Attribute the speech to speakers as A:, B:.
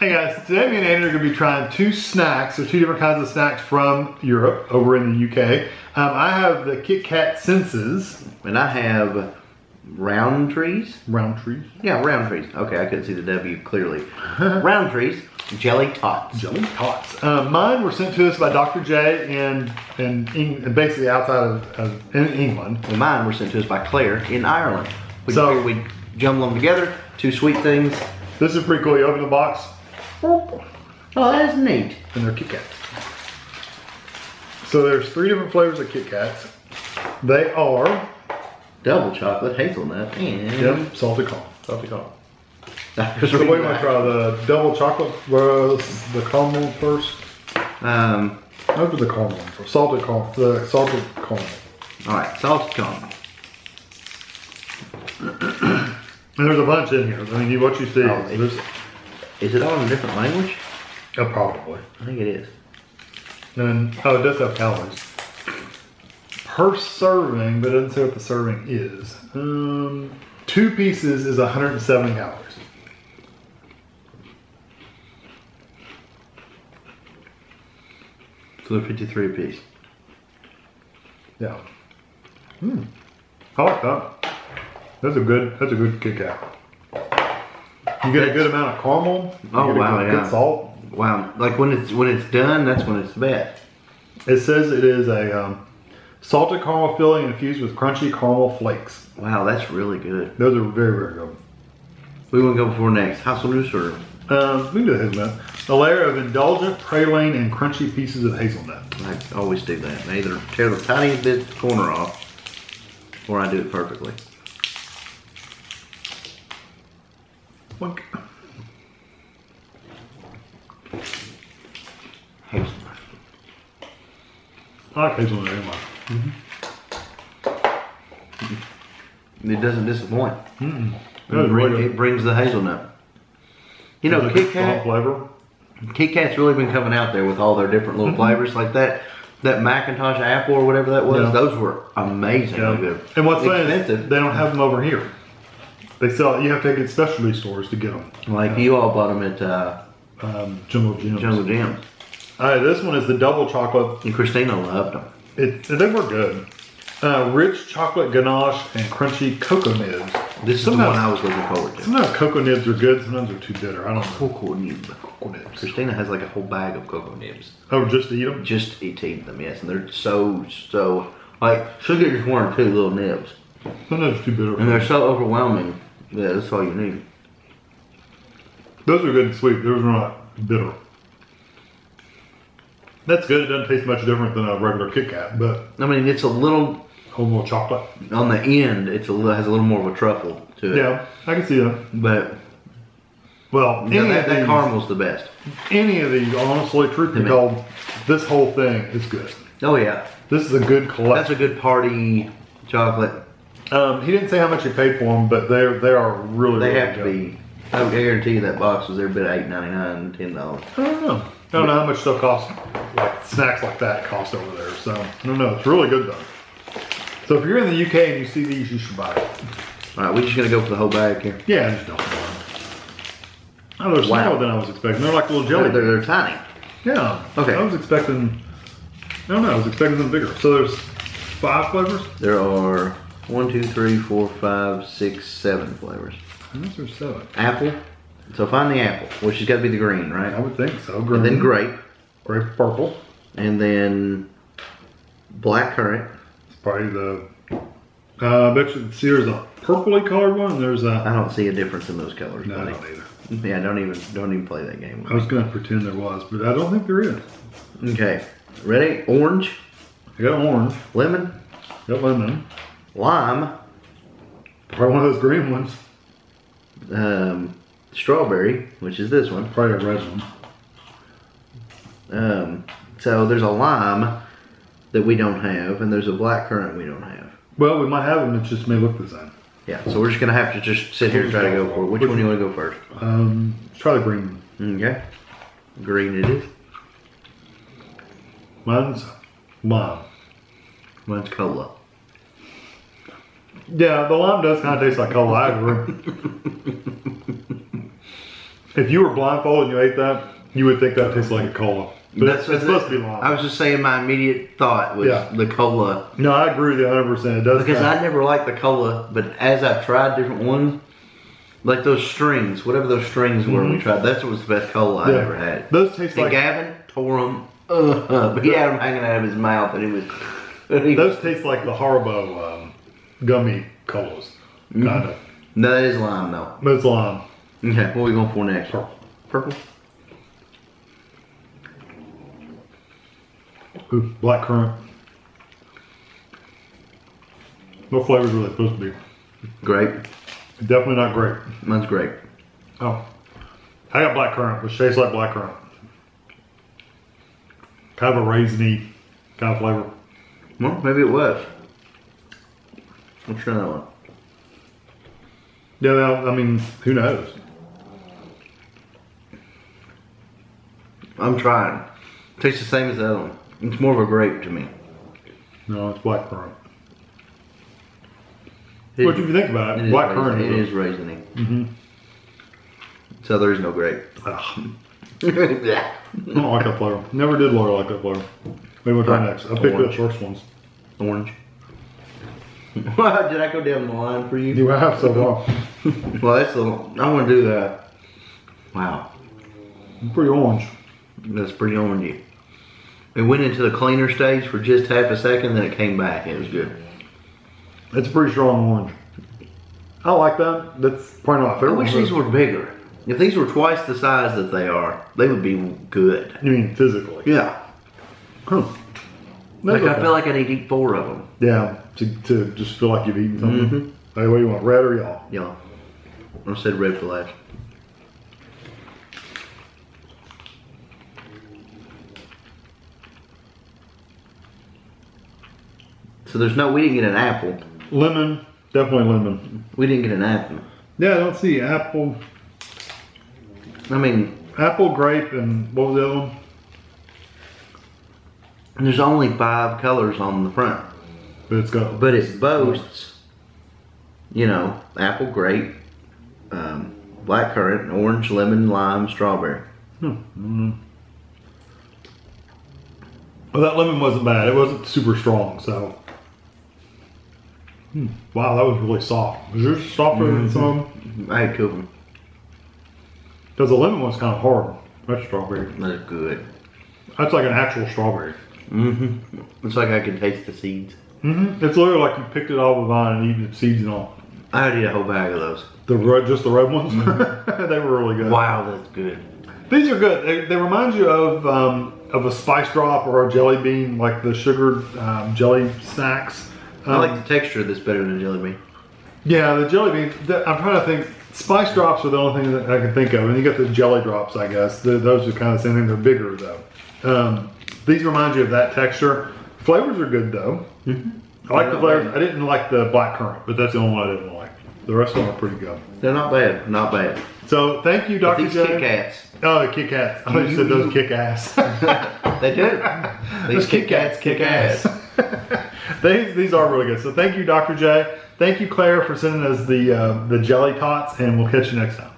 A: Hey guys, today me and Andrew are going to be trying two snacks, or two different kinds of snacks from Europe, over in the UK. Um, I have the Kit Kat Senses,
B: And I have Rowntree's.
A: round trees,
B: Yeah, Rowntree's. Okay, I couldn't see the W clearly. Rowntree's, jelly tots.
A: jelly tots. Um, mine were sent to us by Dr. J and and Eng- basically outside of, of in England.
B: And mine were sent to us by Clare in Ireland. We
A: So-
B: we'd jumble them together. Two sweet things.
A: This is pretty cool. You open the box,
B: Oh, that's neat.
A: and they're Kit Kats. So there's three different flavors of Kit Kats. They are
B: Double chocolate, hazelnut, and
A: yep, salted caramel.
B: salted caramel.
A: So we want to try the double chocolate, uh, the caramel first.
B: Um,
A: I'll do the caramel one first. Salted caramel. The salted caramel.
B: all right, salted caramel.
A: And there's a bunch in here. I mean, what you see.
B: Oh,
A: is
B: it all in a different language?
A: uh, probably.
B: I think it is.
A: And oh, it does have calories. Per serving, but it doesn't say what the serving is. Um, two pieces is 170 calories.
B: So they're 53 a piece.
A: Yeah. Hmm. I like that. That's a good. That's a good kick Kat. You get a good amount of caramel.
B: Oh, wow,
A: good,
B: yeah.
A: good salt.
B: Wow, like when it's when it's done, that's when it's best.
A: It says it is a um, salted caramel filling infused with crunchy caramel flakes.
B: Wow, that's really good.
A: Those are very, very good.
B: We want to go for next. Haselnuss or
A: Um, we can do the hazelnut. A layer of indulgent praline and crunchy pieces of hazelnut.
B: I always do that. I either tear the tiniest bit the corner off, or I do it perfectly.
A: Wink.
B: Hazelnut.
A: I like hazelnut anyway.
B: It doesn't disappoint.
A: That
B: It,
A: is
B: bring-
A: really
B: it brings the hazelnut. You know, Kit Kat
A: flavor.
B: Kit Kat's really been coming out there with all their different little mm-hmm. flavors like that. That Macintosh apple or whatever that was,
A: Yeah.
B: those were amazingly
A: Yeah.
B: good.
A: And what's funny is they don't have them over here. They sell. You have to get specialty stores to get them.
B: Like you all bought them at uh,
A: Um.
B: Jungle Jim,
A: All right, this one is the double chocolate.
B: and Christina loved them.
A: It, they were good. Uh, rich chocolate ganache and crunchy cocoa nibs.
B: This is
A: Sometimes-
B: the one I was looking forward to.
A: Sometimes cocoa nibs are good. Sometimes they're too bitter. I don't know.
B: Cocoa nib.
A: Cocoa nibs.
B: Christina has like a whole bag of cocoa nibs.
A: Oh, just to eat them.
B: Just to eat them, yes, and they're so so like she'll get just one or two little nibs,
A: Sometimes it's too bitter.
B: and they're so overwhelming. Yeah, that's all you need.
A: Those are good and sweet. Those are not bitter. That's good. It doesn't taste much different than a regular Kit Kat, but
B: I mean, it's a little
A: a little chocolate.
B: on the end. It's a little has a little more of a truffle to it.
A: Yeah, I can see that.
B: but
A: Well,
B: yeah,
A: any,
B: that,
A: of
B: that
A: these,
B: caramel's the best.
A: any of these, honestly, truth be told, this whole thing is good.
B: Oh yeah,
A: This is a good collection.
B: that's a good party chocolate.
A: Um, he didn't say how much he paid for them, but they're they are really.
B: They
A: really
B: have to be. I guarantee you that box was every bit eight ninety nine, ten dollars.
A: I don't know. I don't know how much stuff costs, like snacks like that cost over there. So I don't know. It's really good though. So if you're in the UK and you see these, you should buy it.
B: All right, we're just gonna go for the whole bag here.
A: Yeah, just don't. Oh, they're
B: Wow.
A: smaller than I was expecting. They're like little jelly.
B: They're, they're, they're tiny.
A: Yeah.
B: Okay.
A: I was expecting. No, no, I was expecting them bigger. So there's five flavors.
B: There are one, two, three, four, five, six, seven flavors.
A: I guess there's seven.
B: Apple. So find the apple, which has got to be the green, right?
A: I would think so.
B: And then grape,
A: grape, purple.
B: and then black currant.
A: It's probably the. Uh, I bet you see there's a purpley colored one. There's a.
B: I don't see a difference in those colors,
A: No, I don't either.
B: Yeah, don't even don't even play that game.
A: I was gonna pretend there was, but I don't think there is.
B: Okay, ready? Orange,
A: I got orange,
B: lemon,
A: got lemon,
B: lime,
A: probably one of those green ones,
B: um, strawberry, which is this one.
A: probably a red one.
B: Um, so there's a lime that we don't have, and there's a black currant we don't have.
A: Well, we might have them. It just may look the same.
B: Yeah, so we're just gonna have to just sit here and try to go for it. Which one do you want to go first?
A: Um, let's try the green one.
B: Okay, green it is.
A: Mine's lime.
B: Mine's cola.
A: Yeah, the lime does kind of taste like cola. I agree. If you were blindfolded and you ate that, you would think that tastes like a cola. But
B: That's
A: it's, supposed to be lime.
B: I was just saying my immediate thought was
A: Yeah.
B: the cola
A: no, I agree with you 100. percent It does
B: because I never liked the cola, but as I've tried different ones, like those strings, whatever those strings were we tried, that's what was the best cola I
A: Mm-hmm.
B: Ever had.
A: Those taste
B: And
A: like
B: Gavin tore them up. He had them hanging out of his mouth, and it was.
A: those taste like the Haribo um, gummy colas,
B: Mm-hmm.
A: kind of.
B: no, that is lime though.
A: That's lime.
B: Okay, what are we going for next?
A: Purple.
B: Purple.
A: Ooh, black currant. What flavors were they supposed to be?
B: Grape.
A: Definitely not grape.
B: Mine's grape.
A: Oh, I got black currant, which tastes like black currant. Kind of a raisiny kind of flavor.
B: Well, maybe it was. Let's try that one.
A: Yeah, well, I mean, who knows?
B: I'm trying. Tastes the same as the other one. It's more of a grape to me.
A: No, it's black currant.
B: It-
A: What if you think about
B: it
A: it?
B: is
A: Black
B: raisin-
A: currant
B: It
A: is.
B: is raisiny.
A: Mm-hmm.
B: So there is no grape. Yeah.
A: I don't like that flavor. Never did Laura like that flavor. Maybe we'll try next. I picked
B: Orange.
A: the first ones.
B: Orange. Did I go down the line for you?
A: You have so far.
B: Well, that's the. I want to do that. Wow,
A: Pretty orange.
B: that's pretty orangey. It went into the cleaner stage for just half a second, then it came back. It was good.
A: It's a pretty strong orange. I like that. That's probably not my
B: I wish these were bigger. If these were twice the size that they are, they would be good.
A: You mean physically?
B: Yeah.
A: Huh.
B: Like I feel like I need to eat four of them.
A: Yeah, to, to just feel like you've eaten something.
B: Mhm.
A: Hey, what do you want, red or y'all?
B: Y'all. I said red for last. So there's no, we didn't get an apple.
A: Lemon, definitely lemon.
B: We didn't get an apple.
A: Yeah, I don't see apple,
B: I mean,
A: apple, grape, and what was the other one?
B: There's only five colors on the front,
A: But it's got.
B: but it boasts, you know, apple, grape, um, black currant, orange, lemon, lime, strawberry.
A: Hmm. Well, that lemon wasn't bad. It wasn't super strong, so. Hmm. Wow, that was really soft. Was yours softer than some?
B: I had two of them.
A: Because the lemon was kind of hard. That's strawberry.
B: They're good.
A: That's like an actual strawberry.
B: Mm-hmm. It's like I can taste the seeds.
A: Mm-hmm. It's literally like you picked it off the vine and eaten the seeds and all.
B: I'd eat a whole bag of those.
A: The red, just the red ones. they were really good.
B: Wow, that's good.
A: These are good. They, they remind you of um, of a spice drop or a jelly bean, like the sugared um, jelly snacks.
B: I
A: Um,
B: like the texture of this better than a jelly bean.
A: yeah, the jelly bean. the- I'm trying to think. Spice drops are the only thing that I can think of, and you got the jelly drops. I guess The- those are kind of the same thing. They're bigger though. These remind you of that texture. Flavors are good though. I like the flavors.
B: bad.
A: I didn't like the black currant, but that's the only one I didn't like. The rest of them are pretty good.
B: They're not bad. Not bad.
A: So thank you, Dr.
B: these
A: J.
B: Kit Kats,
A: Oh, the Kit Kats. I thought you said those kick ass.
B: they do. These kick Kats kick ass.
A: these, these are really good. So thank you, Dr. J. Thank you, Clare, for sending us the uh, the jelly tots, and we'll catch you next time.